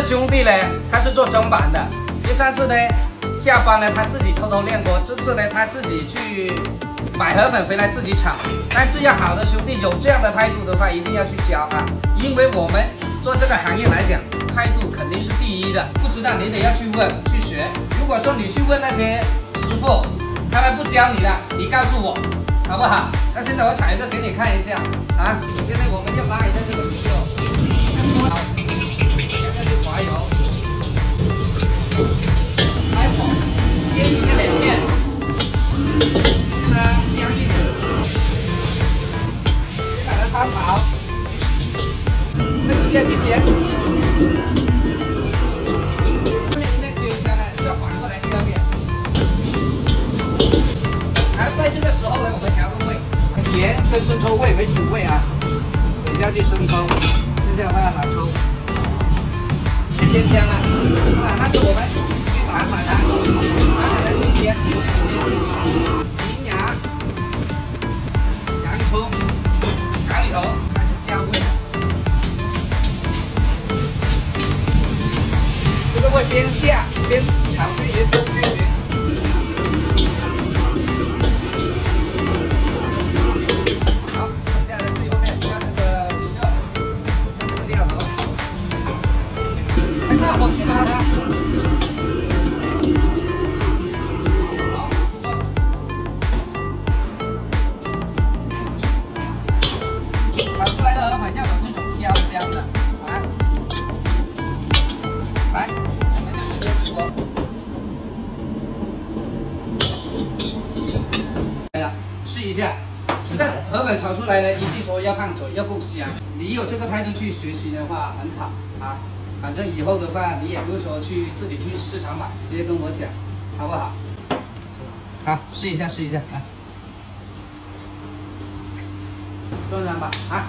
兄弟呢，他是做砧板的，就上次呢下班呢他自己偷偷练过，这次呢他自己去买河粉回来自己炒。但这样好的兄弟有这样的态度的话，一定要去教啊，因为我们做这个行业来讲，态度肯定是第一的。不知道你得要去问去学。如果说你去问那些师傅，他们不教你的，你告诉我，好不好？那现在我炒一个给你看一下啊，现在我们就拉一下这个鱼肉，再直接去煎。这面一面煎香了，要反过来第二面。然后在这个时候呢，我们调个味，盐跟生抽味为主味啊，等一下去生抽，这下的话拿抽。煎香了，边下边试一下。是的河粉炒出来呢，一定说要烫嘴，要够香。你有这个态度去学习的话，很好啊。反正以后的话，你也不用说去自己去市场买，直接跟我讲，好不好？好，试一下，试一下，来，端上吧，啊。